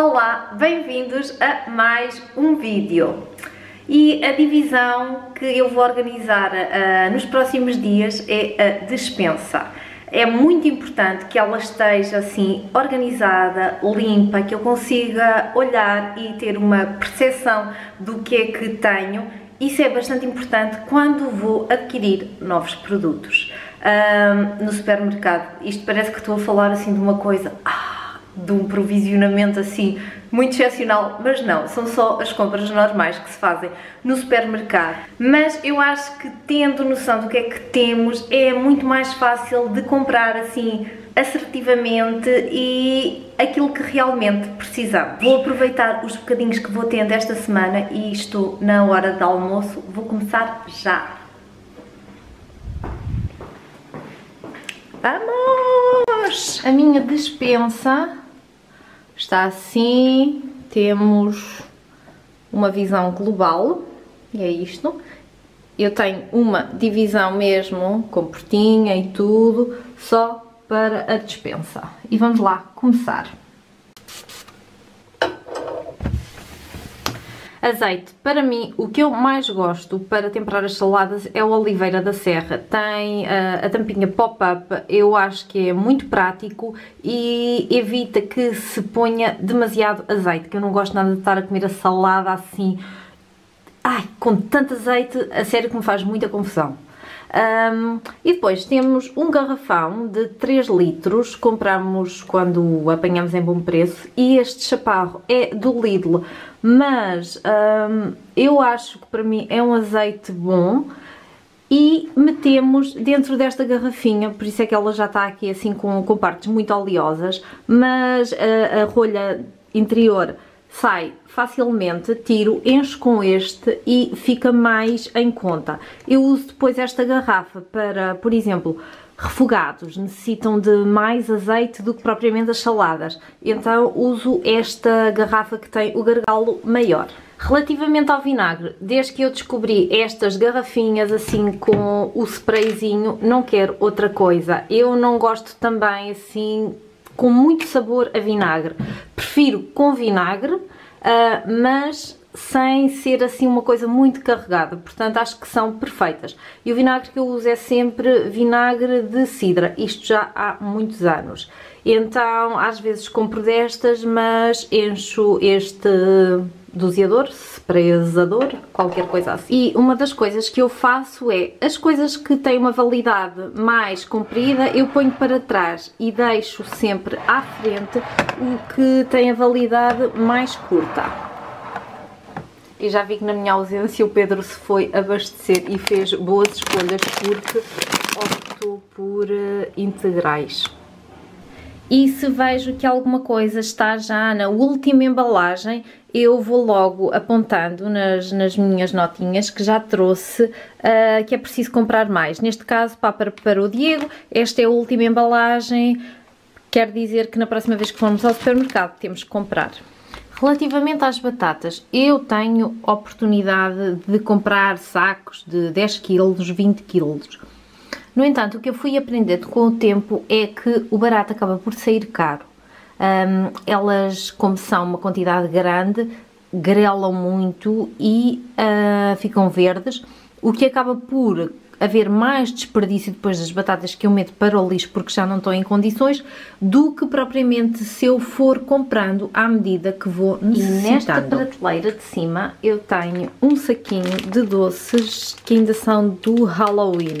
Olá, bem-vindos a mais um vídeo. E a divisão que eu vou organizar uh, nos próximos dias é a despensa. É muito importante que ela esteja assim organizada, limpa, que eu consiga olhar e ter uma percepção do que é que tenho. Isso é bastante importante quando vou adquirir novos produtos uh, no supermercado. Isto parece que estou a falar assim de uma coisa. Ah, de um provisionamento assim muito excepcional, mas não, são só as compras normais que se fazem no supermercado. Mas eu acho que tendo noção do que é que temos, é muito mais fácil de comprar assim assertivamente e aquilo que realmente precisamos. Vou aproveitar os bocadinhos que vou tendo esta semana e estou na hora de almoço, vou começar já. Vamos! A minha dispensa está assim, temos uma visão global, e é isto. Eu tenho uma divisão mesmo, com portinha e tudo, só para a dispensa. E vamos lá começar. Azeite, para mim, o que eu mais gosto para temperar as saladas é o Oliveira da Serra. Tem uh, a tampinha pop-up, eu acho que é muito prático e evita que se ponha demasiado azeite, que eu não gosto nada de estar a comer a salada assim, ai, com tanto azeite, a sério que me faz muita confusão. Um, e depois temos um garrafão de 3 litros, compramos quando apanhamos em bom preço e este chaparro é do Lidl, mas um, eu acho que para mim é um azeite bom e metemos dentro desta garrafinha, por isso é que ela já está aqui assim com, com partes muito oleosas, mas a, a rolha interior sai facilmente, tiro, encho com este e fica mais em conta. Eu uso depois esta garrafa para, por exemplo, refogados, necessitam de mais azeite do que propriamente as saladas, então uso esta garrafa que tem o gargalo maior. Relativamente ao vinagre, desde que eu descobri estas garrafinhas assim com o sprayzinho, não quero outra coisa. Eu não gosto também assim com muito sabor a vinagre. Prefiro com vinagre, uh, mas sem ser assim uma coisa muito carregada, portanto acho que são perfeitas. E o vinagre que eu uso é sempre vinagre de cidra, isto já há muitos anos. Então às vezes compro destas, mas encho este doseador, sprayzador, qualquer coisa assim. E uma das coisas que eu faço é, as coisas que têm uma validade mais comprida, eu ponho para trás e deixo sempre à frente o que tem a validade mais curta. E já vi que na minha ausência o Pedro se foi abastecer e fez boas escolhas porque optou por uh, integrais. E se vejo que alguma coisa está já na última embalagem, eu vou logo apontando nas, nas minhas notinhas que já trouxe uh, que é preciso comprar mais. Neste caso, para, para o Diego, esta é a última embalagem, quer dizer que na próxima vez que formos ao supermercado temos que comprar. Relativamente às batatas, eu tenho oportunidade de comprar sacos de 10 kg, 20 kg. No entanto, o que eu fui aprendendo com o tempo é que o barato acaba por sair caro. Um, elas, como são uma quantidade grande, grelam muito e uh, ficam verdes, o que acaba por haver mais desperdício depois das batatas que eu meto para o lixo porque já não estão em condições do que propriamente se eu for comprando à medida que vou necessitando. E nesta prateleira de cima eu tenho um saquinho de doces que ainda são do Halloween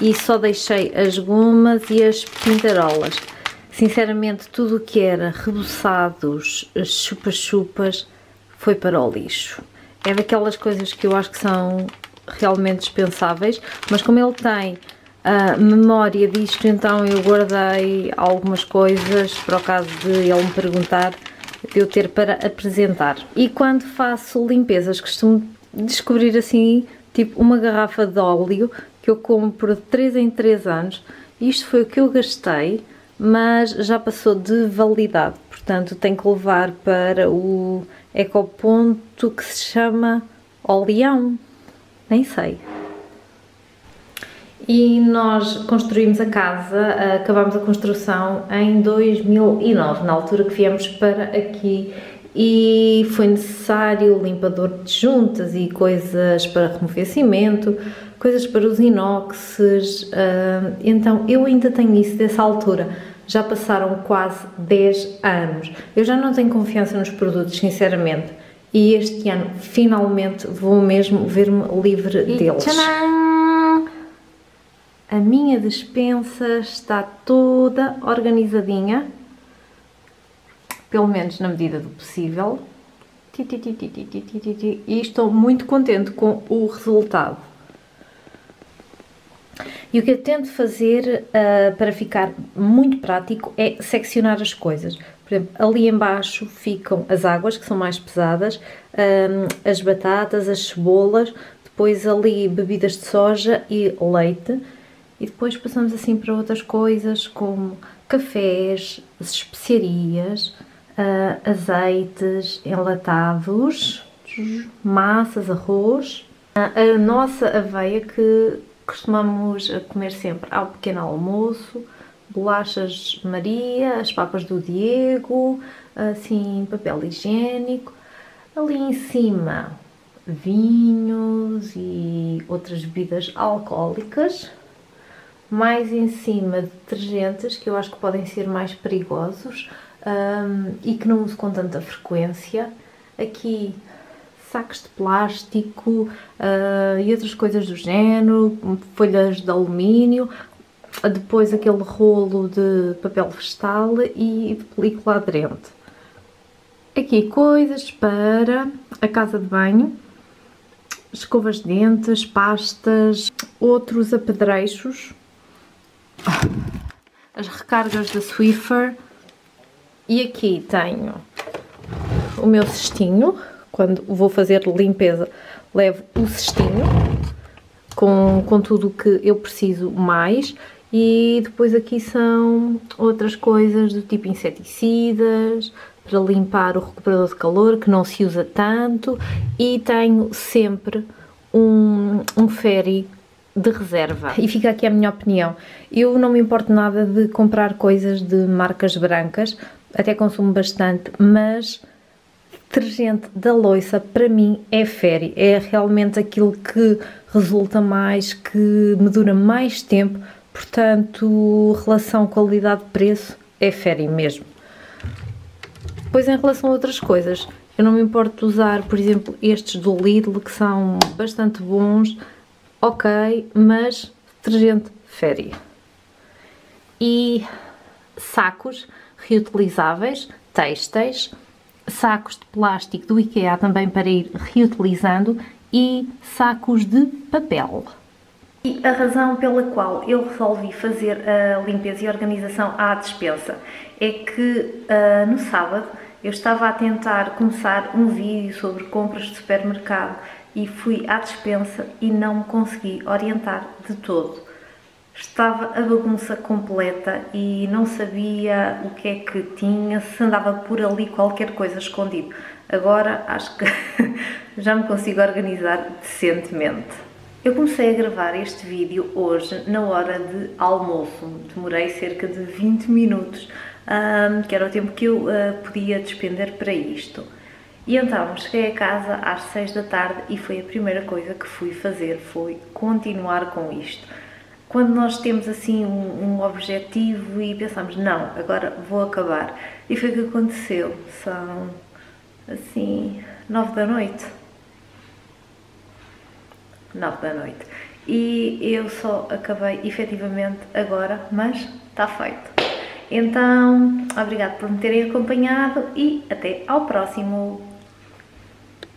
e só deixei as gomas e as pintarolas. Sinceramente, tudo o que era reboçados, chupa-chupas, foi para o lixo. É daquelas coisas que eu acho que são realmente dispensáveis, mas como ele tem a memória disto, então eu guardei algumas coisas para o caso de ele me perguntar de eu ter para apresentar. E quando faço limpezas costumo descobrir assim, tipo uma garrafa de óleo que eu compro de 3 em 3 anos. Isto foi o que eu gastei, mas já passou de validade, portanto tenho que levar para o ecoponto que se chama Oleão, nem sei. E nós construímos a casa, acabámos a construção em 2009, na altura que viemos para aqui e foi necessário limpador de juntas e coisas para remover cimento, coisas para os inoxes, uh, então eu ainda tenho isso dessa altura. Já passaram quase 10 anos. Eu já não tenho confiança nos produtos, sinceramente. E este ano, finalmente, vou mesmo ver-me livre e deles. Tcharam! A minha despensa está toda organizadinha pelo menos na medida do possível. E estou muito contente com o resultado. E o que eu tento fazer uh, para ficar muito prático é seccionar as coisas. Por exemplo, ali embaixo ficam as águas, que são mais pesadas, um, as batatas, as cebolas, depois ali bebidas de soja e leite, e depois passamos assim para outras coisas como cafés, as especiarias, uh, azeites enlatados, massas, arroz, uh, a nossa aveia que costumamos comer sempre ao pequeno almoço, bolachas Maria, as papas do Diego, assim, papel higiênico. Ali em cima, vinhos e outras bebidas alcoólicas. Mais em cima, detergentes que eu acho que podem ser mais perigosos, um, e que não uso com tanta frequência. Aqui sacos de plástico uh, e outras coisas do género, folhas de alumínio, depois aquele rolo de papel vegetal e de película aderente. Aqui coisas para a casa de banho, escovas de dentes, pastas, outros apetrechos, as recargas da Swiffer, e aqui tenho o meu cestinho, quando vou fazer limpeza levo o cestinho com, com tudo o que eu preciso mais e depois aqui são outras coisas do tipo inseticidas para limpar o recuperador de calor que não se usa tanto e tenho sempre um, um ferry de reserva. E fica aqui a minha opinião. Eu não me importo nada de comprar coisas de marcas brancas até consumo bastante, mas detergente da loiça para mim é féri, é realmente aquilo que resulta mais, que me dura mais tempo, portanto, relação qualidade-preço é féri mesmo. Depois, em relação a outras coisas, eu não me importo de usar, por exemplo, estes do Lidl, que são bastante bons, ok, mas detergente féri. E sacos, reutilizáveis, têxteis, sacos de plástico do IKEA também para ir reutilizando e sacos de papel. E a razão pela qual eu resolvi fazer a limpeza e organização à dispensa é que uh, no sábado eu estava a tentar começar um vídeo sobre compras de supermercado e fui à dispensa e não me consegui orientar de todo estava a bagunça completa e não sabia o que é que tinha, se andava por ali qualquer coisa escondido. Agora acho que já me consigo organizar decentemente. Eu comecei a gravar este vídeo hoje na hora de almoço, demorei cerca de 20 minutos, que era o tempo que eu uh, podia despender para isto. E então cheguei a casa às 6 da tarde e foi a primeira coisa que fui fazer, foi continuar com isto quando nós temos assim um, um, objetivo e pensamos, não, agora vou acabar. E foi o que aconteceu. São assim, nove da noite. Nove da noite. E eu só acabei efetivamente agora, mas está feito. Então, obrigado por me terem acompanhado e até ao próximo